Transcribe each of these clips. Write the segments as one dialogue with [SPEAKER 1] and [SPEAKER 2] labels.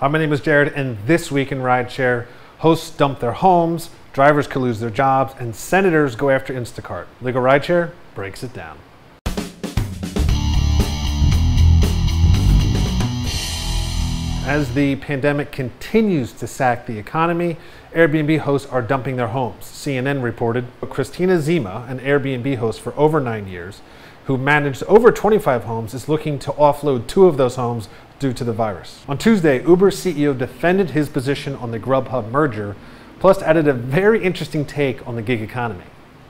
[SPEAKER 1] Hi, my name is Jared, and this week in Rideshare, hosts dump their homes, drivers could lose their jobs, and senators go after Instacart. Legal Rideshare breaks it down. As the pandemic continues to sack the economy, Airbnb hosts are dumping their homes. CNN reported Christina Zima, an Airbnb host for over nine years, who managed over 25 homes, is looking to offload two of those homes due to the virus. On Tuesday, Uber's CEO defended his position on the Grubhub merger, plus added a very interesting take on the gig economy.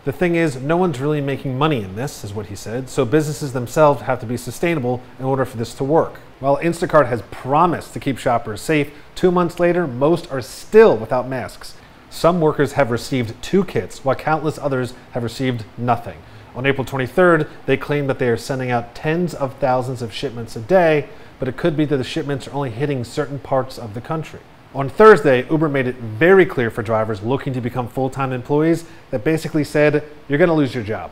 [SPEAKER 1] The thing is, no one's really making money in this, is what he said, so businesses themselves have to be sustainable in order for this to work. While Instacart has promised to keep shoppers safe, two months later, most are still without masks. Some workers have received two kits, while countless others have received nothing. On April 23rd, they claim that they are sending out tens of thousands of shipments a day, but it could be that the shipments are only hitting certain parts of the country. On Thursday, Uber made it very clear for drivers looking to become full-time employees that basically said, you're going to lose your job.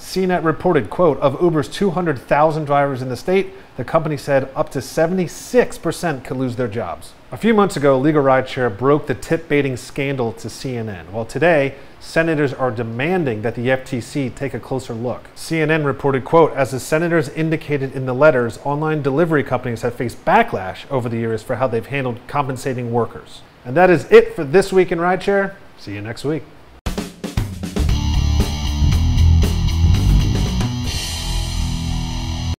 [SPEAKER 1] CNET reported, quote, of Uber's 200,000 drivers in the state, the company said up to 76% could lose their jobs. A few months ago, Legal Rideshare broke the tip baiting scandal to CNN, while today, senators are demanding that the FTC take a closer look. CNN reported, quote, as the senators indicated in the letters, online delivery companies have faced backlash over the years for how they've handled compensating workers. And that is it for this week in Rideshare. See you next week.